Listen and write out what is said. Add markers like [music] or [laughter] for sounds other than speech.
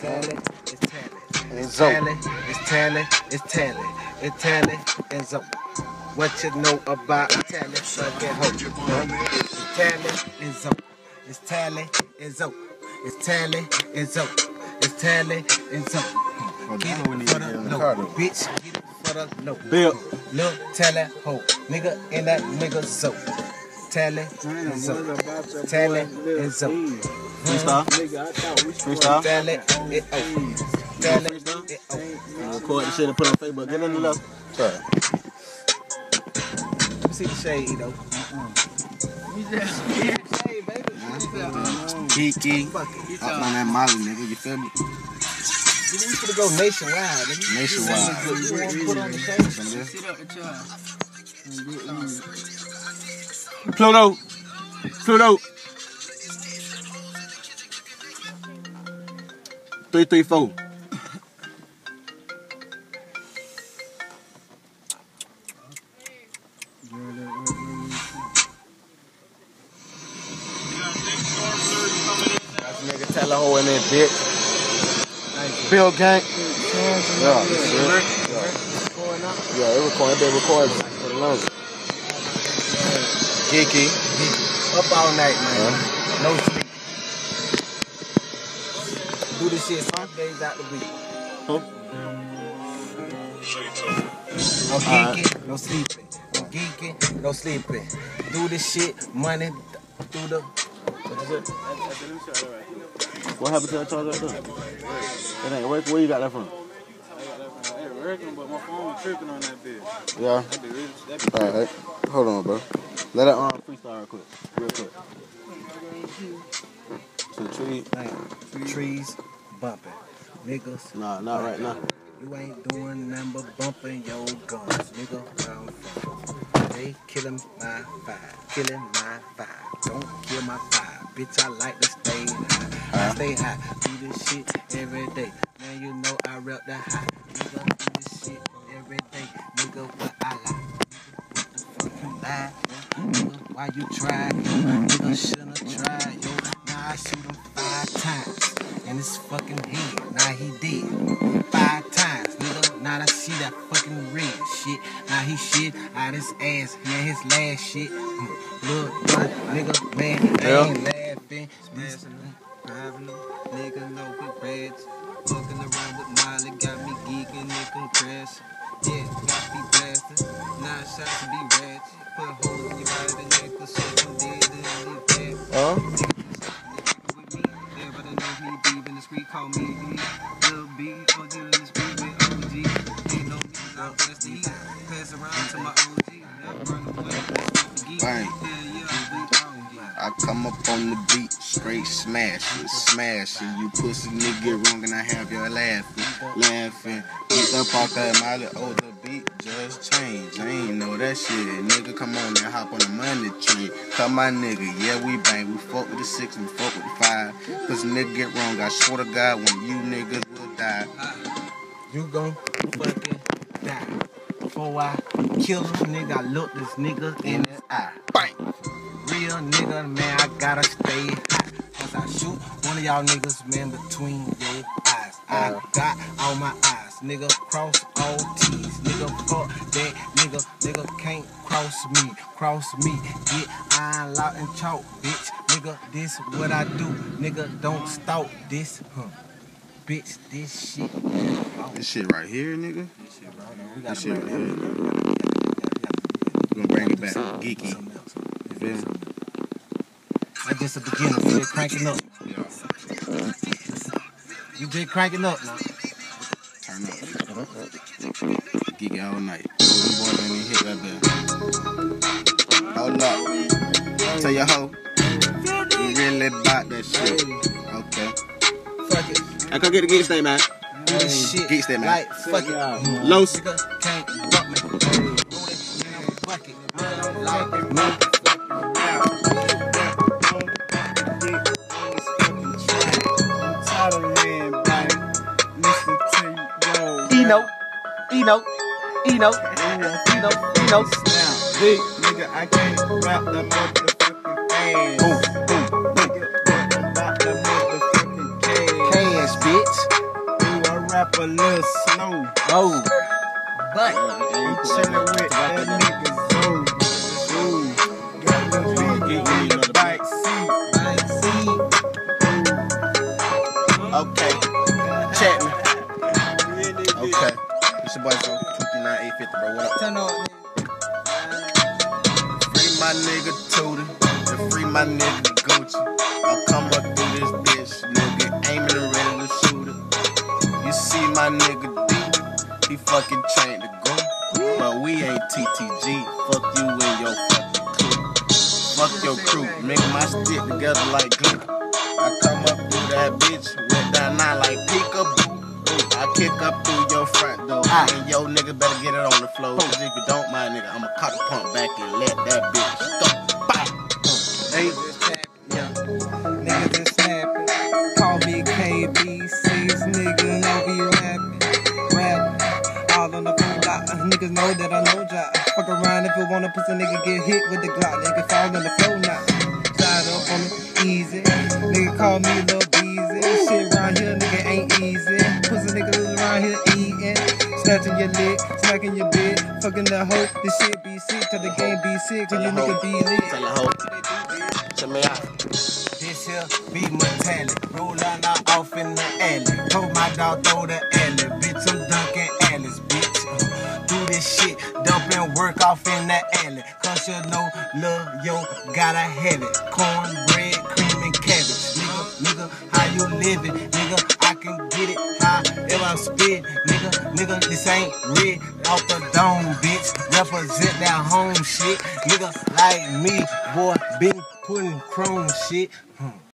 Tally, it's Tally. It's. Tally, it's Tally, it's Tally, it's Tally, and Zoe. What you know about Tally, fucking hoe? It's Tally and Zoe. It's Tally and Zoe. It's Tally and Zoe. It's Tally and Zoe. Get it for the get in the low, bitch. Get it for the low. Bill. Look, Tally hoe, nigga in that nigga Zoe. Tally and Zoe. Tally and Zoe. Freestyle. Freestyle. Tally uh, it oh. Tally it oh. Record the shit and put on Facebook. Get in the left. Sorry. Let me see the shade though. Shade, baby. Kiki. Fuck it. Up on that Molly, nigga. You feel me? We finna go nationwide. nigga. Nationwide. You wanna put on the shade? Some of this. Pluto. Pluto. Three, three, four. In bitch. Bill Gang. Yeah. Yeah. Yeah, it recorded. They recorded for. Kiki. Up all night, man. No sleep. Do this shit five days out the week. Huh? No geeking, no sleeping. No geeking, no sleeping. Do this shit, money, do the. What you? What happened to that charger right? It ain't working. Where you got that from? I ain't working, but my phone was tripping on that bitch. Yeah. That be really, that be All right. Hold on, bro. Let it um. Freestyle real quick. Real quick. The tree. Trees bumping. Niggas, Nah, not right now. you ain't doing nothing but bumping your guns. Nigga, from. They killing my vibe, killing my vibe. Don't kill my vibe. Bitch, I like to stay high. I stay high. Do this shit every day. Man, you know I rep the high. Nigga, do this shit every day. Nigga, what I like. What the fuck you lie? Why you try? Nigga, shouldn't have tried, yo. Now I shoot him five times. In his fucking head. Now he dead. Five times, nigga. Now I see that fucking red shit. Now he shit out his ass. Yeah, his last shit. Look, [laughs] look, nigga, man, I Yeah. ain't laughing. This driving them, nigga, know we reds. Fucking around with Molly, got me geeking, nigga, come up on the beat, straight smash it, smash it. You pussy nigga get wrong and I have you laughing, laughing. Get up off that molly, oh the beat just changed. I ain't know that shit. Nigga, come on and hop on the money tree. Come my nigga, yeah we bang. We fuck with the six and we fuck with the five. Cause nigga get wrong, I swear to God when you niggas will die. You gon' fucking die. Before I kill him, nigga, I look this nigga in his eye. Bang! Real nigga, man, I gotta stay high. Cause I shoot one of y'all niggas, man, between your eyes. I got all my eyes, nigga, cross all T's. Nigga, fuck that nigga, nigga can't cross me, cross me. Get iron locked and chalk, bitch. Nigga, this what I do. Nigga, don't stalk this, huh? Bitch, this shit. Oh, This shit right here, nigga. this shit right here. We This gotta shit right here. it We gonna bring it back, Something geeky. else. You feel me? That's just a beginner. Still cranking up. Yeah. You just cranking up now. Turn up. Geek it all night. Them boys ain't even hit right there. Hold up. Tell your hoe. You really about that shit. Okay. Fuck it. I come get the geek state, man. Do this shit. Geeks that, man. Like, fuck it. Los. Can't fuck me. Do it, you Fuck it. Eno. Eno. Eno. Eno. Eno. Big nigga, I can't rap the motherfucking ass. Boom. Boom. Nigga, what about the motherfucking cash? Cash, bitch. rap a little slow. Oh, but I'm chillin' with that nigga bro. What up? turn on. Free my nigga Tootie, and free my nigga Gucci. I come up through this bitch, nigga, aiming and ready to shoot it. You see my nigga D, he fucking trained to go. But we ain't TTG, fuck you and your fucking crew. Fuck your crew, make my stick together like glue. I come up through that bitch, went down now like peekaboo. I kick up front door, and yo nigga better get it on the floor. Cause if you don't, my nigga, I'ma cock pump back and let that bitch go. Bow. Hey. Niggas been snapping. Call me KB6, nigga, no be rapping. Rapping. All on the phone. Uh, Niggas know that I know job. Fuck around if you want a pussy nigga get hit with the Glock. Nigga fall on the floor now. Slide up on it easy. Nigga call me Lil Beezy. Shit around here, nigga ain't easy. Pussy niggas around here eating. Snatching your lit, smacking your bit. Fucking the hoe. This shit be sick, cause the game be sick. Cause you nigga be lit. Tell your hoe. Check me out. This here be metallic. Roll on out off in the alley. Told my dog throw the alley. Bitch, I'm dunking alleys, bitch. Do this shit, dump and work off in the alley. Cause you know, lil' yo, gotta have it. Cornbread, living? Nigga, I can get it how if I spit. Nigga, nigga, this ain't red off the dome, bitch. Represent that home shit. Nigga, like me, boy, been putting chrome shit. Hmm.